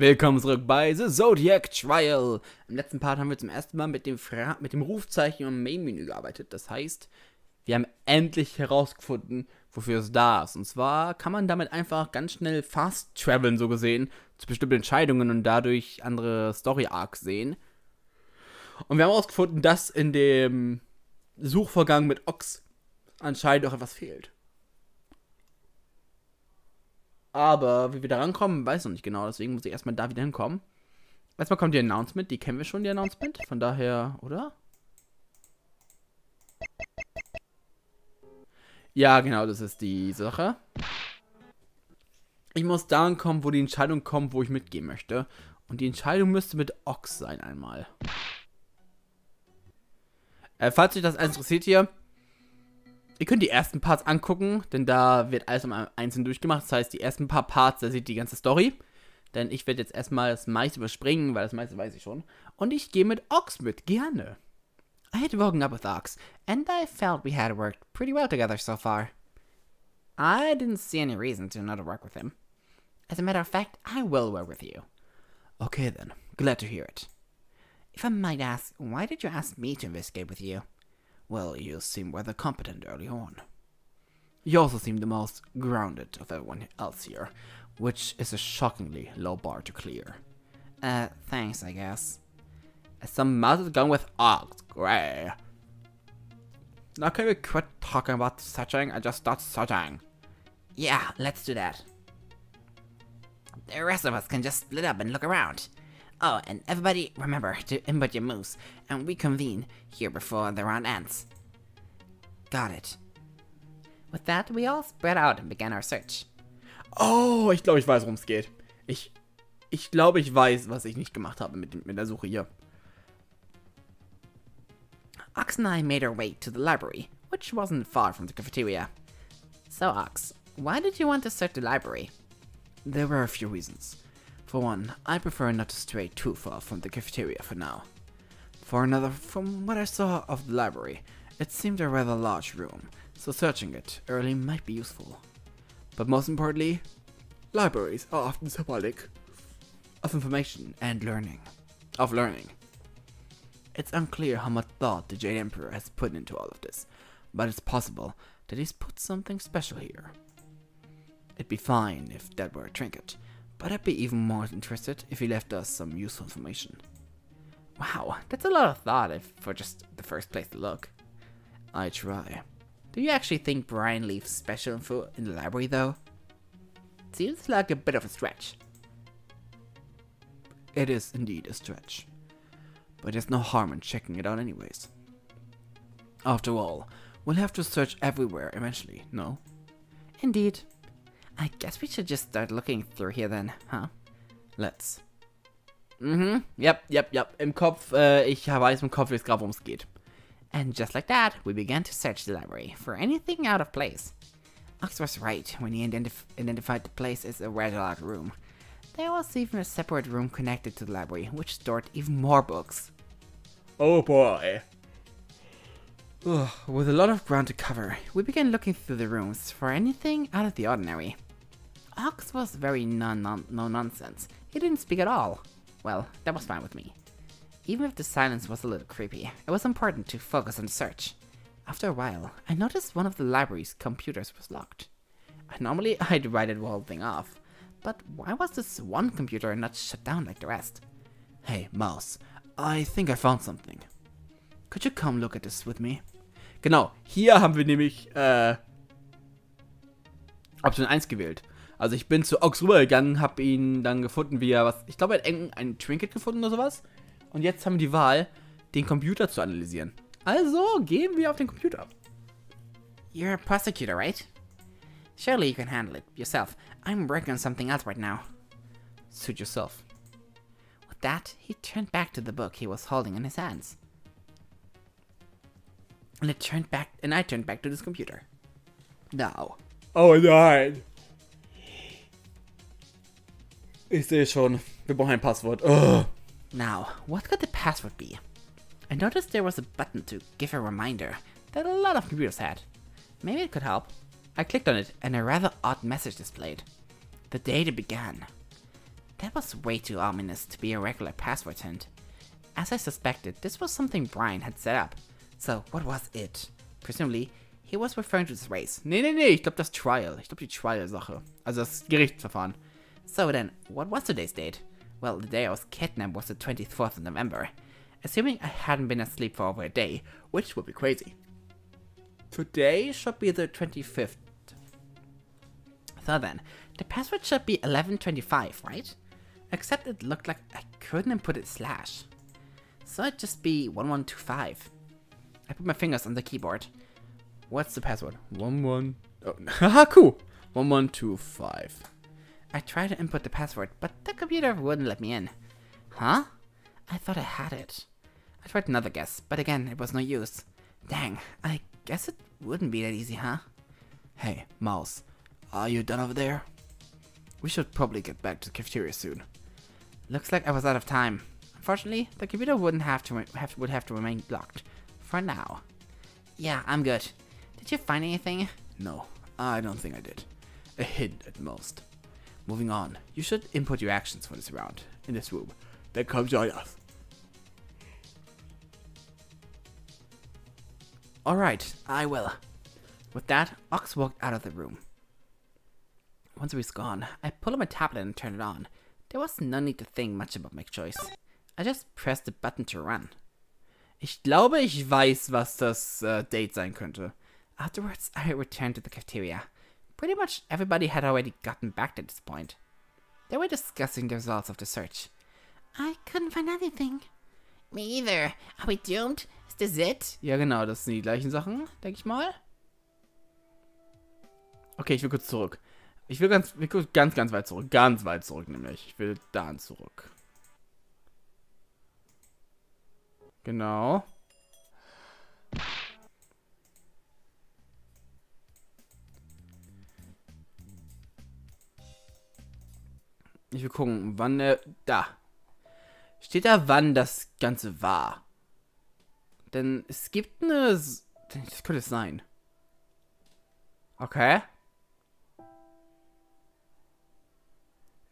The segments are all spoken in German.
Willkommen zurück bei The Zodiac Trial. Im letzten Part haben wir zum ersten Mal mit dem, Fra mit dem Rufzeichen im Main-Menü gearbeitet. Das heißt, wir haben endlich herausgefunden, wofür es da ist. Und zwar kann man damit einfach ganz schnell fast traveln, so gesehen, zu bestimmten Entscheidungen und dadurch andere Story-Arcs sehen. Und wir haben herausgefunden, dass in dem Suchvorgang mit Ox anscheinend auch etwas fehlt. Aber wie wir da rankommen, weiß ich noch nicht genau. Deswegen muss ich erstmal da wieder hinkommen. Erstmal kommt die Announcement. Die kennen wir schon, die Announcement. Von daher, oder? Ja, genau, das ist die Sache. Ich muss da kommen, wo die Entscheidung kommt, wo ich mitgehen möchte. Und die Entscheidung müsste mit Ox sein einmal. Äh, falls euch das interessiert hier, Ihr könnt die ersten Parts angucken, denn da wird alles um einzeln durchgemacht. Das heißt, die ersten paar Parts, da seht ihr die ganze Story. Denn ich werde jetzt erstmal das meiste überspringen, weil das meiste weiß ich schon. Und ich gehe mit Ox mit, gerne. I had woken up with Ox, and I felt we had worked pretty well together so far. I didn't see any reason to not work with him. As a matter of fact, I will work with you. Okay then, glad to hear it. If I might ask, why did you ask me to investigate with you? Well, you seem rather competent early on. You also seem the most grounded of everyone else here, which is a shockingly low bar to clear. Uh, thanks, I guess. Some mouse is going with Ox, great. Now can we quit talking about searching and just start searching? Yeah, let's do that. The rest of us can just split up and look around. Oh, and everybody remember to input your moves and reconvene here before the round ends. Got it. With that, we all spread out and began our search. Oh, ich glaube, ich weiß, worum es geht. Ich, ich glaube, ich weiß, was ich nicht gemacht habe mit, mit der Suche hier. Ox and I made our way to the library, which wasn't far from the cafeteria. So, Ox, why did you want to search the library? There were a few reasons. For one, I prefer not to stray too far from the cafeteria for now. For another, from what I saw of the library, it seemed a rather large room, so searching it early might be useful. But most importantly, libraries are often symbolic of information and learning. Of learning. It's unclear how much thought the Jade Emperor has put into all of this, but it's possible that he's put something special here. It'd be fine if that were a trinket, but I'd be even more interested if he left us some useful information. Wow, that's a lot of thought if for just the first place to look. I try. Do you actually think Brian leaves special info in the library though? Seems like a bit of a stretch. It is indeed a stretch. But there's no harm in checking it out anyways. After all, we'll have to search everywhere eventually, no? Indeed. I guess we should just start looking through here then, huh? Let's. Mhm, yep, yep, yep. Im Kopf, äh, ich weiß im Kopf jetzt gerade, worum es geht. And just like that, we began to search the library for anything out of place. Ox was right when he identif identified the place as a rather room. There was even a separate room connected to the library, which stored even more books. Oh boy. Ugh, with a lot of ground to cover, we began looking through the rooms for anything out of the ordinary. Ox was very non, non no nonsense. He didn't speak at all. Well, that was fine with me. Even if the silence was a little creepy, it was important to focus on the search. After a while, I noticed one of the library's computers was locked. Normally, I'd write the whole thing off, but why was this one computer not shut down like the rest? Hey, Mouse, I think I found something. Could you come look at this with me? Genau, hier haben wir nämlich äh, Option 1 gewählt. Also ich bin zu Ox rübergegangen, habe ihn dann gefunden, wie er was, ich glaube er hat ein Trinket gefunden oder sowas. Und jetzt haben wir die Wahl, den Computer zu analysieren. Also gehen wir auf den Computer. You're a prosecutor, right? Surely you can handle it yourself. I'm working on something else right now. Suit yourself. With that, he turned back to the book he was holding in his hands. And it turned back and I turned back to this computer. Now. Oh nein. Ich sehe schon, wir brauchen ein Passwort. Ugh. Now, what could the password be? I noticed there was a button to give a reminder that a lot of computers had. Maybe it could help. I clicked on it and a rather odd message displayed. The data began. That was way too ominous to be a regular password hint. As I suspected, this was something Brian had set up. So, what was it? Presumably, he was referring to this race. Nee, nee, nee, ich glaube das Trial. Ich glaube die Trial-Sache. Also das Gerichtsverfahren. So then, what was today's date? Well, the day I was kidnapped was the 24th of November. Assuming I hadn't been asleep for over a day, which would be crazy. Today should be the 25th. So then, the password should be 1125, right? Except it looked like I couldn't input it slash. So it'd just be 1125. I put my fingers on the keyboard. What's the password? 11... Oh, haha, cool. 1125. I tried to input the password, but the computer wouldn't let me in. Huh? I thought I had it. I tried another guess, but again, it was no use. Dang, I guess it wouldn't be that easy, huh? Hey, Mouse, are you done over there? We should probably get back to the cafeteria soon. Looks like I was out of time. Unfortunately, the computer wouldn't have to have would have to remain blocked for now. Yeah, I'm good. Did you find anything? No, I don't think I did. A hint at most. Moving on, you should input your actions for this round in this room. Then come join us. Alright, I will. With that, Ox walked out of the room. Once he was gone, I pulled out my tablet and turned it on. There was no need to think much about my choice. I just pressed the button to run. Ich glaube, ich weiß, was das uh, Date sein könnte. Afterwards, I returned to the cafeteria. Pretty much everybody had already gotten back at this point. They were discussing the results of the search. I couldn't find anything. Me either. Are we doomed? Is this it? Ja, genau, das sind die gleichen Sachen, denke ich mal. Okay, ich will kurz zurück. Ich will ganz, will ganz, ganz weit zurück. Ganz weit zurück, nämlich. Ich will da zurück. Genau. Ich will gucken, wann er... Da. Steht da, wann das Ganze war. Denn es gibt eine... Das könnte es sein. Okay.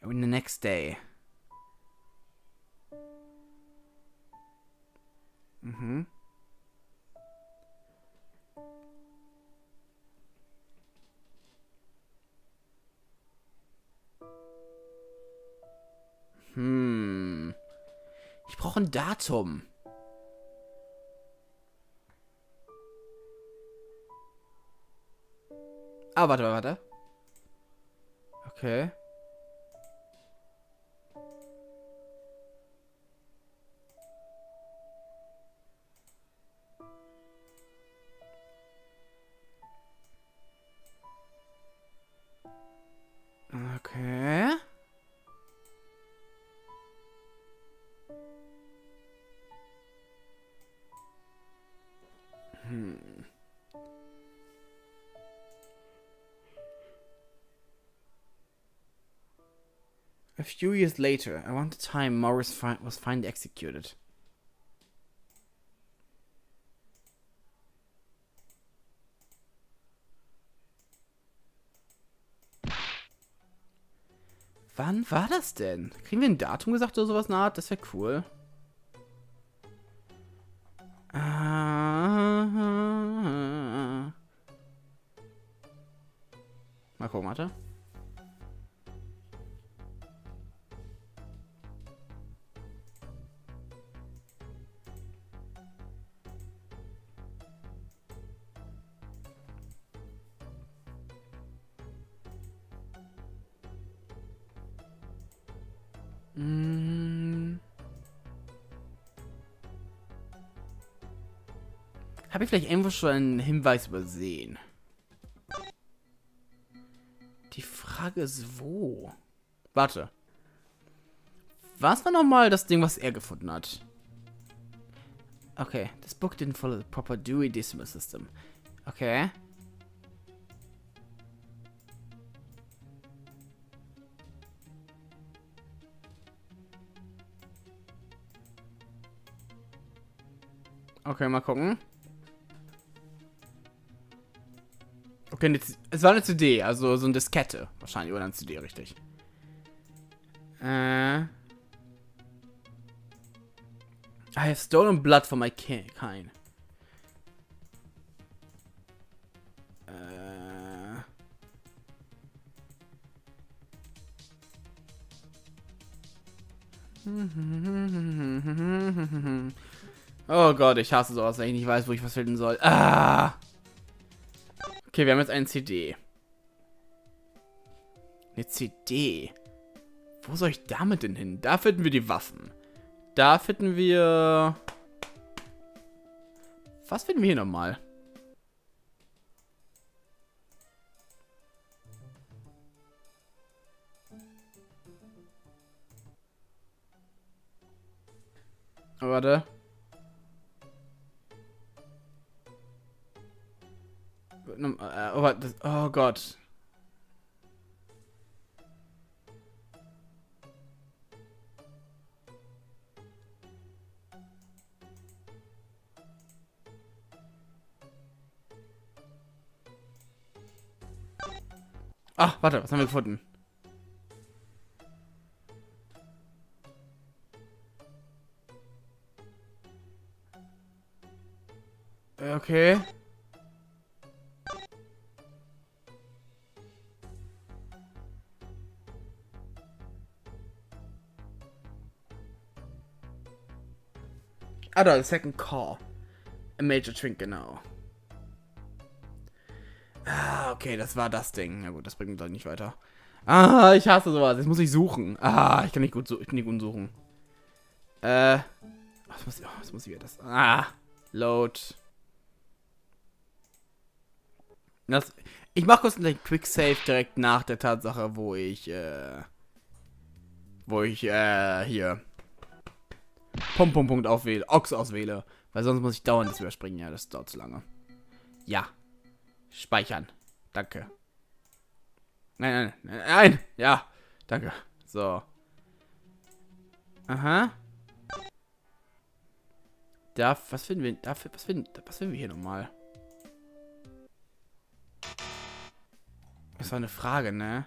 In the next day. Mhm. Hm. Ich brauche ein Datum. Ah, warte, warte. Okay. A few years later, around the time Morris fi was finally executed. Wann war das denn? Kriegen wir ein Datum gesagt oder sowas na Das wäre cool. Ah. Mal gucken, warte. Hm. Habe ich vielleicht irgendwo schon einen Hinweis übersehen? Die Frage ist, wo? Warte. Was war nochmal das Ding, was er gefunden hat? Okay, this book didn't follow the proper Dewey Decimal System. Okay. Okay, mal gucken. Okay, es war eine CD, also so eine Diskette. Wahrscheinlich, oder eine CD, richtig. Äh. I have stolen blood for my kind. Äh. Oh Gott, ich hasse sowas, wenn ich nicht weiß, wo ich was finden soll. Ah! Okay, wir haben jetzt eine CD. Eine CD. Wo soll ich damit denn hin? Da finden wir die Waffen. Da finden wir... Was finden wir hier nochmal? Oh, warte. Oh, oh Gott. Ach, warte, was haben wir gefunden? Okay. Ah, da, second call. A major twink, genau. Ah, okay, das war das Ding. Na gut, das bringt mich dann nicht weiter. Ah, ich hasse sowas. Jetzt muss ich suchen. Ah, ich kann nicht gut, ich kann nicht gut suchen. Äh. Was muss, oh, was muss ich wieder das? Ah, Load. Das, ich mache kurz einen Quick Save direkt nach der Tatsache, wo ich, äh, wo ich, äh, hier Pum Pum Punkt aufwähle, Ox auswähle. Weil sonst muss ich dauernd das überspringen. Ja, das dauert zu lange. Ja. Speichern. Danke. Nein, nein, nein, nein. Ja, danke. So. Aha. Da, was finden wir, da, was finden, was finden wir hier nochmal? Das war eine Frage, ne?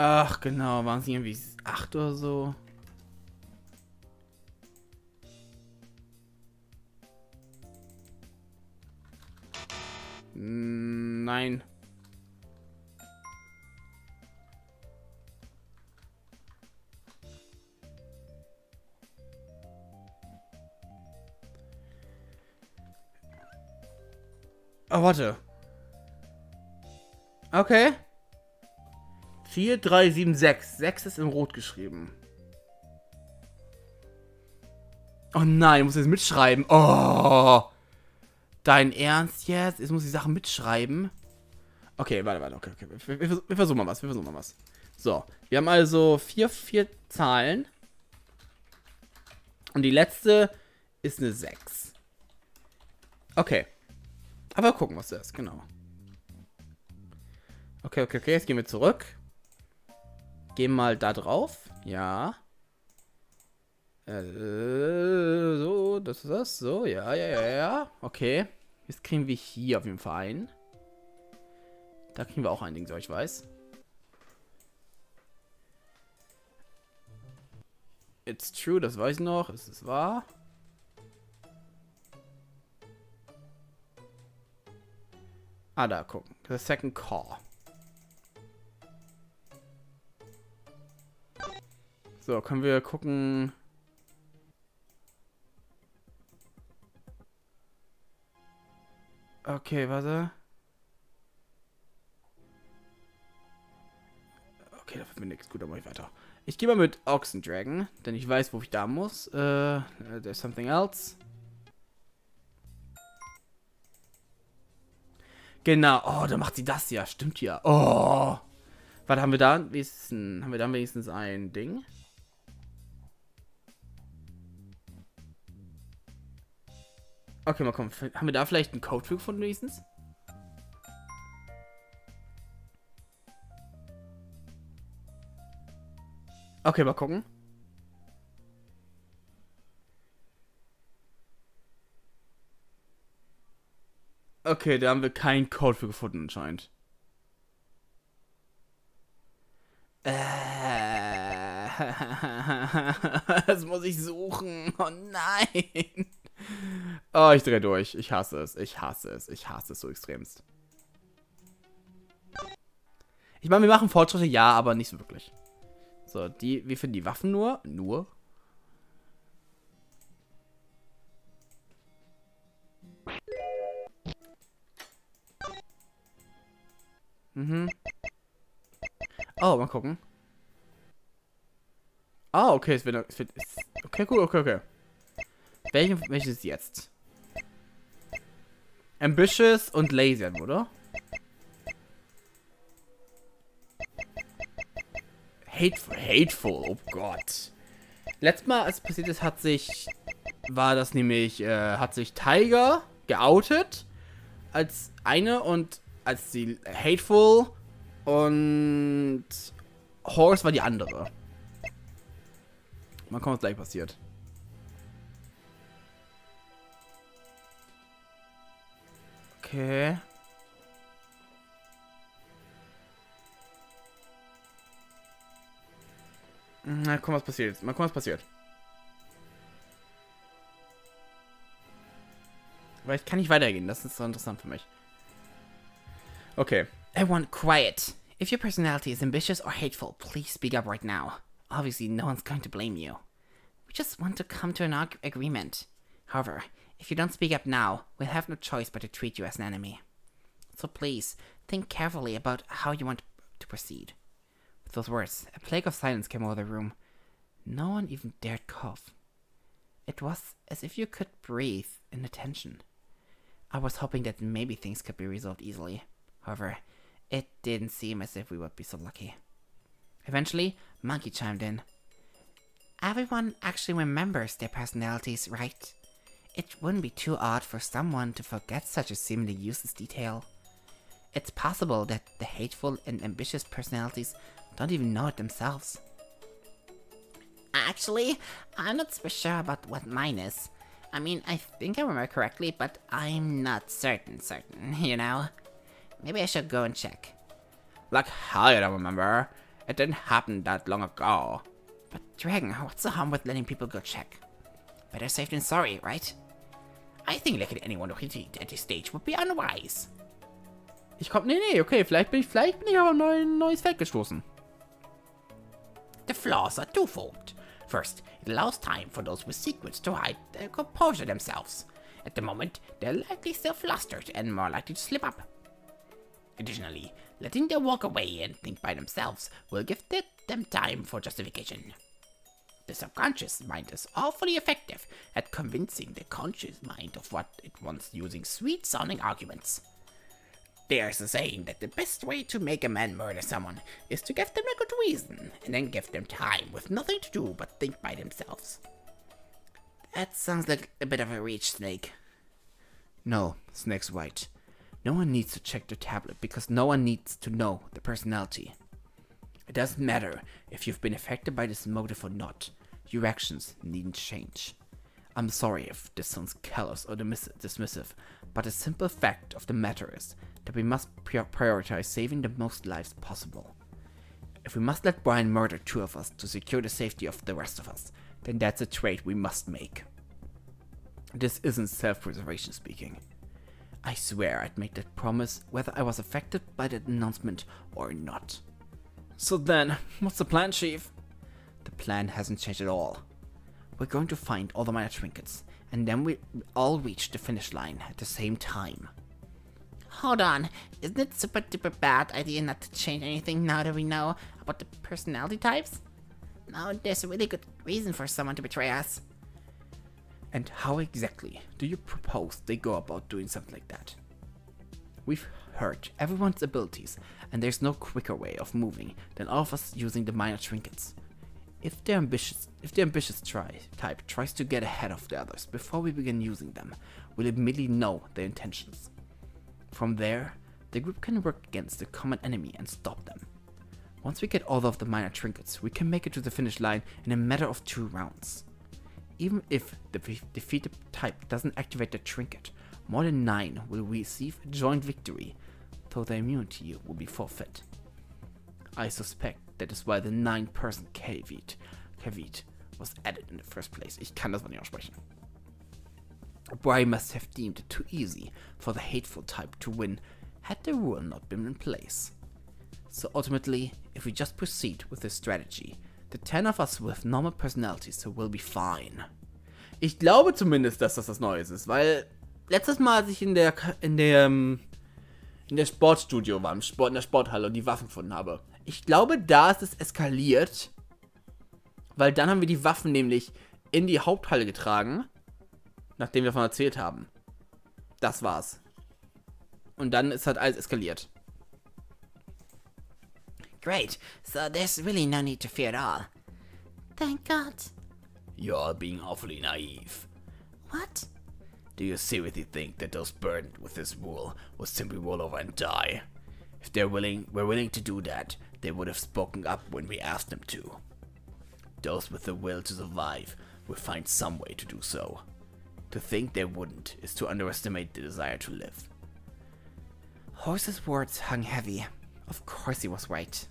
Ach, genau. Waren es irgendwie acht oder so? Nein. Oh, warte. Okay. 4, 3, 7, 6. 6 ist in Rot geschrieben. Oh nein, ich muss jetzt mitschreiben. Oh. Dein Ernst jetzt? Jetzt muss ich die Sachen mitschreiben. Okay, warte, warte, okay, okay. Wir, wir, wir, versuchen mal was, wir versuchen mal was. So, wir haben also vier, vier Zahlen. Und die letzte ist eine 6. Okay. Aber gucken, was das ist, genau. Okay, okay, okay, jetzt gehen wir zurück. Gehen mal da drauf. Ja. Äh, so, das ist das. So, ja, ja, ja, ja. Okay. Jetzt kriegen wir hier auf jeden Fall ein. Da kriegen wir auch ein Ding, so ich weiß. It's true, das weiß ich noch. Ist es wahr? Ah, da gucken. The second call. So, können wir gucken. Okay, warte. Okay, da wird mir nichts. Gut, dann mache ich weiter. Ich gehe mal mit Oxen Dragon, denn ich weiß, wo ich da muss. Äh, there's something else. Genau. Oh, da macht sie das ja. Stimmt ja. Oh. Warte, haben wir da wenigstens, haben wir da wenigstens ein Ding? Okay, mal komm. Haben wir da vielleicht einen Code gefunden wenigstens? Okay, mal gucken. Okay, da haben wir keinen Code für gefunden anscheinend. Äh, das muss ich suchen. Oh nein. Oh, ich drehe durch. Ich hasse es. Ich hasse es. Ich hasse es so extremst. Ich meine, wir machen Fortschritte, ja, aber nicht so wirklich. So, die, wir finden die Waffen nur. Nur. Mhm. Oh, mal gucken. Ah, okay, es wird, okay, cool, okay, okay. Welche, welches jetzt? Ambitious und Lazy, oder? Hateful, hateful, oh Gott. Letztes Mal, als passiert ist, hat sich, war das nämlich, äh, hat sich Tiger geoutet als eine und als die Hateful und Horse war die andere. Mal gucken, was gleich passiert. Okay. Na, guck, was passiert. Mal gucken, was passiert. Weil ich kann nicht weitergehen. Das ist so interessant für mich. Okay. Everyone, quiet. If your personality is ambitious or hateful, please speak up right now. Obviously, no one's going to blame you. We just want to come to an ag agreement. However, if you don't speak up now, we'll have no choice but to treat you as an enemy. So please, think carefully about how you want to proceed. With those words, a plague of silence came over the room. No one even dared cough. It was as if you could breathe in attention. I was hoping that maybe things could be resolved easily. However, it didn't seem as if we would be so lucky. Eventually, Monkey chimed in. Everyone actually remembers their personalities, right? It wouldn't be too odd for someone to forget such a seemingly useless detail. It's possible that the hateful and ambitious personalities don't even know it themselves. Actually, I'm not so sure about what mine is. I mean, I think I remember correctly, but I'm not certain certain, you know? Maybe I should go and check. Like hell I don't remember. It didn't happen that long ago. But Dragon, what's the harm with letting people go check? Better safe than sorry, right? I think letting anyone who retreat at this stage would be unwise. Ich komm, nee, nee, okay, vielleicht bin ich, vielleicht bin ich aber ein neues Feld gestoßen. The flaws are twofold. First, it allows time for those with secrets to hide their composure themselves. At the moment, they're likely still flustered and more likely to slip up. Additionally, letting them walk away and think by themselves will give them time for justification. The subconscious mind is awfully effective at convincing the conscious mind of what it wants using sweet sounding arguments. There's a saying that the best way to make a man murder someone is to give them a good reason and then give them time with nothing to do but think by themselves. That sounds like a bit of a reach, Snake. No, Snake's right. No one needs to check the tablet because no one needs to know the personality. It doesn't matter if you've been affected by this motive or not. Your actions needn't change. I'm sorry if this sounds callous or dismissive, but the simple fact of the matter is that we must prioritize saving the most lives possible. If we must let Brian murder two of us to secure the safety of the rest of us, then that's a trade we must make. This isn't self-preservation speaking. I swear I'd make that promise whether I was affected by that announcement or not. So then, what's the plan, Chief? The plan hasn't changed at all. We're going to find all the minor trinkets, and then we all reach the finish line at the same time. Hold on, isn't it super duper bad idea not to change anything now that we know about the personality types? No, there's a really good reason for someone to betray us. And how exactly do you propose they go about doing something like that? We've heard everyone's abilities, and there's no quicker way of moving than all of us using the minor trinkets. If the ambitious, if the ambitious try, type tries to get ahead of the others before we begin using them, we'll immediately know their intentions. From there, the group can work against the common enemy and stop them. Once we get all of the minor trinkets, we can make it to the finish line in a matter of two rounds. Even if the defeated type doesn't activate the trinket, more than nine will receive a joint victory, though their immunity will be forfeit. I suspect that is why the nine-person caveat, caveat was added in the first place. Ich kann das mal nicht aussprechen. Bry must have deemed it too easy for the hateful type to win had the rule not been in place. So ultimately, if we just proceed with this strategy, the 10 of us with normal personalities will be fine. Ich glaube zumindest, dass das das Neues ist, weil letztes Mal, als ich in der in der in der Sportstudio war, im Sport, in der Sporthalle und die Waffen gefunden habe, ich glaube, da ist es eskaliert, weil dann haben wir die Waffen nämlich in die Haupthalle getragen, nachdem wir davon erzählt haben. Das war's. Und dann ist halt alles eskaliert. Great, so there's really no need to fear at all. Thank God. You're being awfully naive. What? Do you seriously think that those burdened with this rule will simply roll over and die? If they're willing, were willing to do that, they would have spoken up when we asked them to. Those with the will to survive will find some way to do so. To think they wouldn't is to underestimate the desire to live. Horse's words hung heavy. Of course he was right.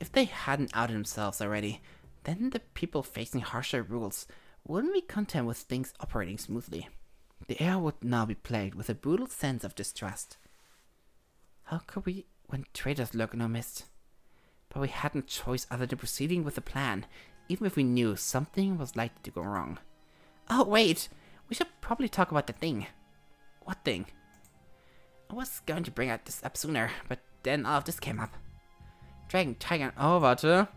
If they hadn't outed themselves already, then the people facing harsher rules wouldn't be content with things operating smoothly. The air would now be plagued with a brutal sense of distrust. How could we when traitors lurk in our midst? But we hadn't choice other than proceeding with the plan, even if we knew something was likely to go wrong. Oh, wait! We should probably talk about the thing. What thing? I was going to bring out this up sooner, but then all of this came up. Dragon, Tiger. Oh, warte.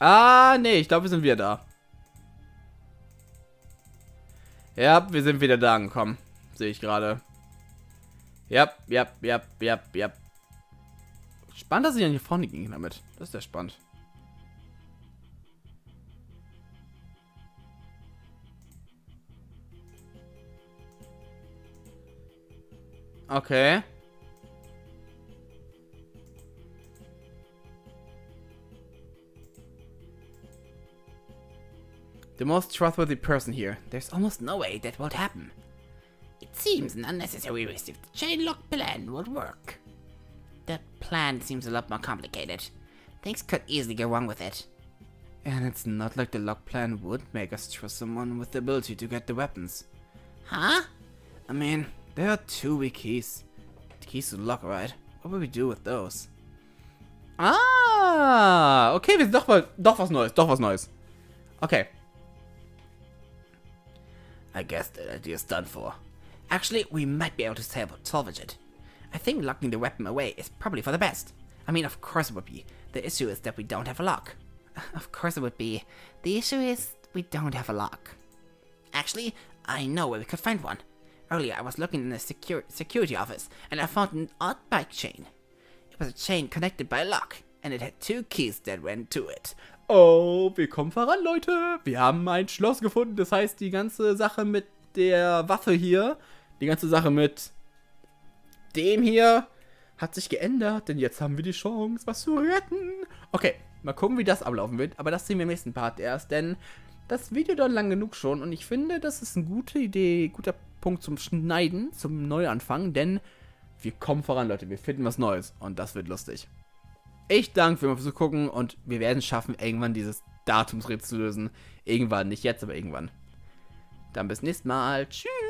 Ah, nee, ich glaube, wir sind wieder da. Ja, wir sind wieder da angekommen. Sehe ich gerade. Ja, ja, ja, ja, ja. Spannend, dass ich an hier vorne ging damit. Das ist ja spannend. Okay. The most trustworthy person here. There's almost no way that would happen. Seems an unnecessary risk if the chain lock plan would work. That plan seems a lot more complicated. Things could easily go wrong with it. And it's not like the lock plan would make us trust someone with the ability to get the weapons. Huh? I mean, there are two weak keys. The keys to the lock, right? What would we do with those? Ah, okay, wir sind doch, mal, doch was Neues, doch was Neues. Okay. I guess that idea's done for. Actually, we might be able to salvage it. I think locking the weapon away is probably for the best. I mean, of course it would be. The issue is that we don't have a lock. Of course it would be. The issue is we don't have a lock. Actually, I know where we could find one. Earlier, I was looking in the secur security office, and I found an odd bike chain. It was a chain connected by a lock, and it had two keys that went to it. Oh, wir kommen voran, Leute. Wir haben ein Schloss gefunden. Das heißt, die ganze Sache mit der Waffe hier, die ganze Sache mit dem hier hat sich geändert, denn jetzt haben wir die Chance, was zu retten. Okay, mal gucken, wie das ablaufen wird. Aber das sehen wir im nächsten Part erst, denn das Video dauert lang genug schon und ich finde, das ist eine gute Idee, guter Punkt zum Schneiden, zum Neuanfang, denn wir kommen voran, Leute. Wir finden was Neues und das wird lustig. Ich danke fürs Zugucken und wir werden es schaffen, irgendwann dieses Datumsrätsel zu lösen. Irgendwann, nicht jetzt, aber irgendwann. Dann bis nächstes Mal. Tschüss.